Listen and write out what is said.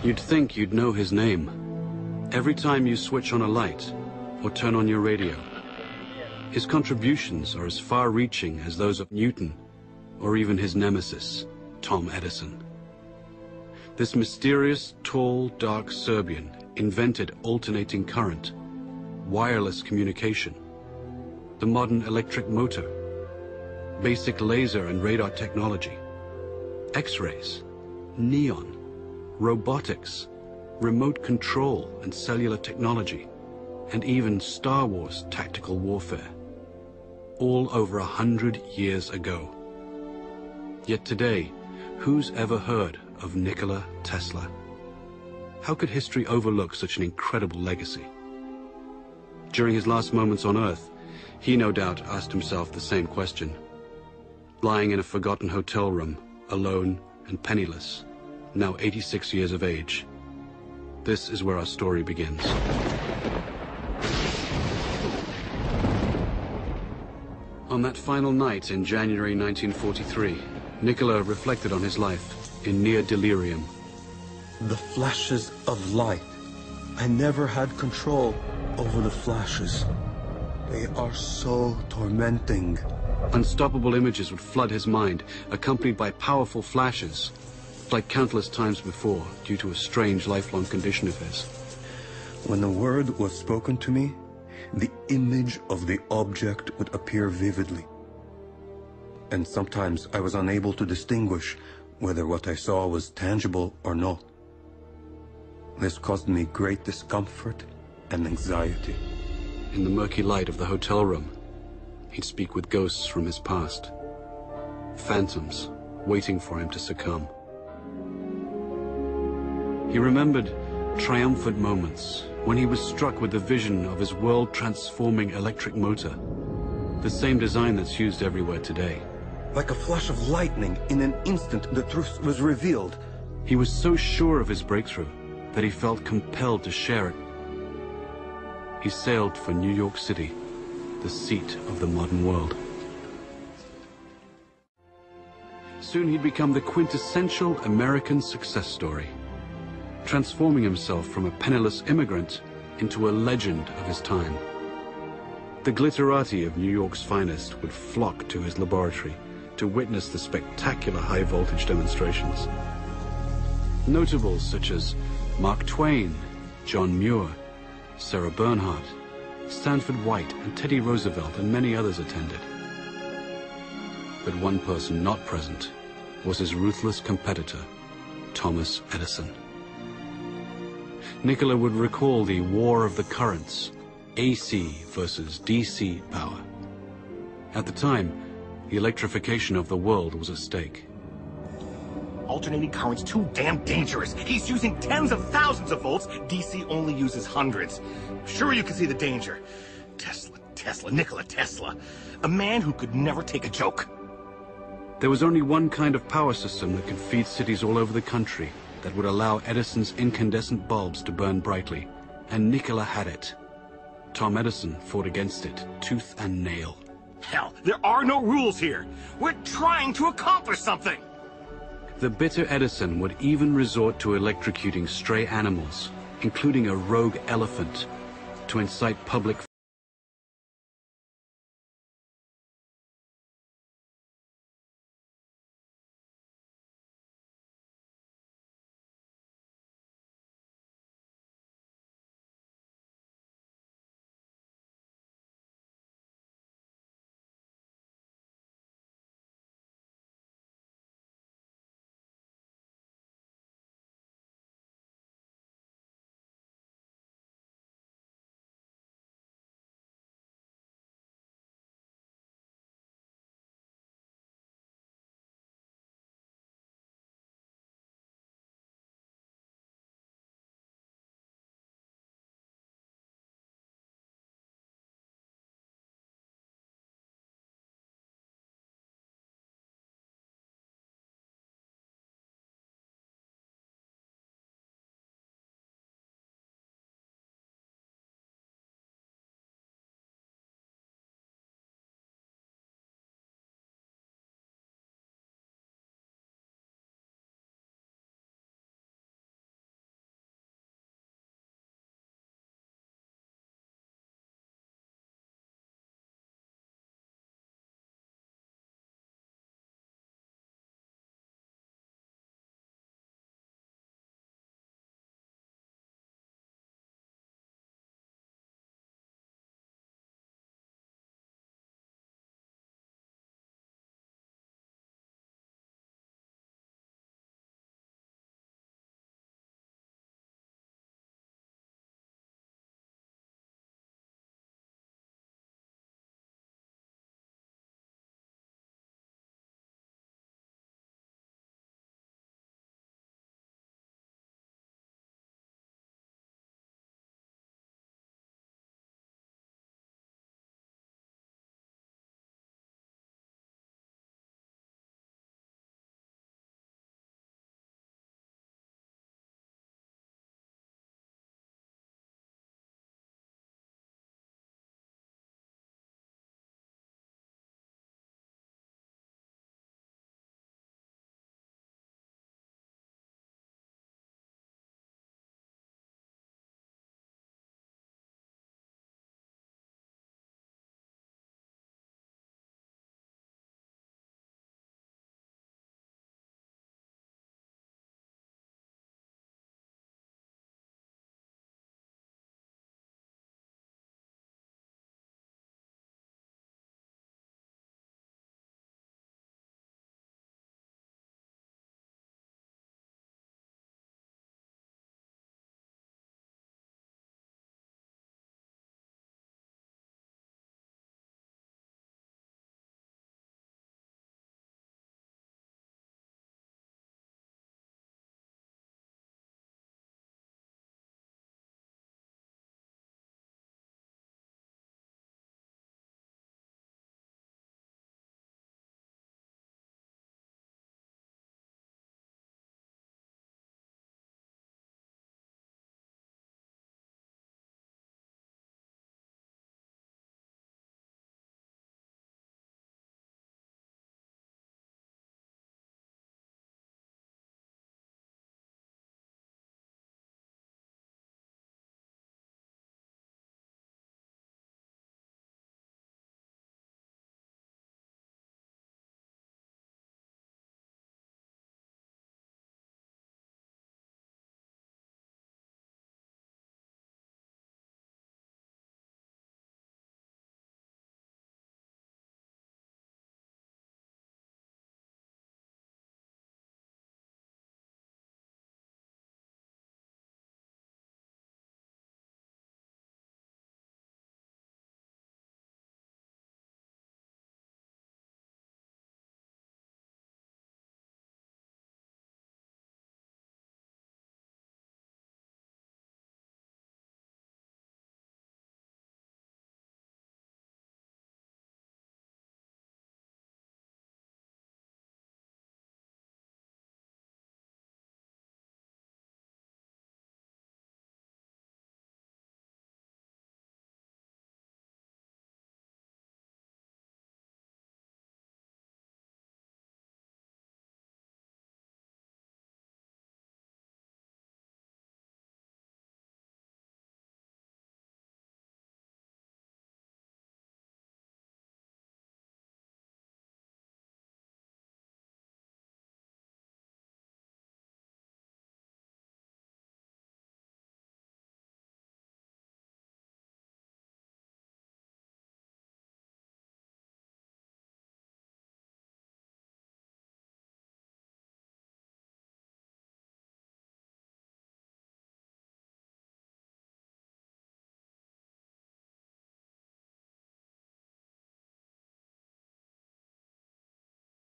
You'd think you'd know his name. Every time you switch on a light or turn on your radio, his contributions are as far-reaching as those of Newton or even his nemesis, Tom Edison. This mysterious, tall, dark Serbian invented alternating current, wireless communication, the modern electric motor, basic laser and radar technology, X-rays, neon, robotics, remote control and cellular technology, and even Star Wars tactical warfare. All over a hundred years ago. Yet today, who's ever heard of Nikola Tesla? How could history overlook such an incredible legacy? During his last moments on Earth, he no doubt asked himself the same question. Lying in a forgotten hotel room, alone and penniless, now 86 years of age. This is where our story begins. On that final night in January 1943, Nikola reflected on his life in near delirium. The flashes of light. I never had control over the flashes. They are so tormenting. Unstoppable images would flood his mind, accompanied by powerful flashes, like countless times before, due to a strange lifelong condition of his. When the word was spoken to me, the image of the object would appear vividly. And sometimes I was unable to distinguish whether what I saw was tangible or not. This caused me great discomfort and anxiety. In the murky light of the hotel room, he'd speak with ghosts from his past. Phantoms waiting for him to succumb. He remembered triumphant moments when he was struck with the vision of his world-transforming electric motor, the same design that's used everywhere today. Like a flash of lightning, in an instant the truth was revealed. He was so sure of his breakthrough that he felt compelled to share it. He sailed for New York City, the seat of the modern world. Soon he'd become the quintessential American success story, transforming himself from a penniless immigrant into a legend of his time. The glitterati of New York's finest would flock to his laboratory to witness the spectacular high-voltage demonstrations. Notables such as Mark Twain, John Muir, Sarah Bernhardt, Stanford White, and Teddy Roosevelt, and many others attended. But one person not present was his ruthless competitor, Thomas Edison. Nikola would recall the War of the Currents, AC versus DC power. At the time, the electrification of the world was at stake. Alternating current's too damn dangerous. He's using tens of thousands of volts. DC only uses hundreds. Sure you can see the danger. Tesla, Tesla, Nikola Tesla. A man who could never take a joke. There was only one kind of power system that could feed cities all over the country that would allow Edison's incandescent bulbs to burn brightly, and Nikola had it. Tom Edison fought against it, tooth and nail. Hell, there are no rules here. We're trying to accomplish something. The bitter Edison would even resort to electrocuting stray animals, including a rogue elephant, to incite public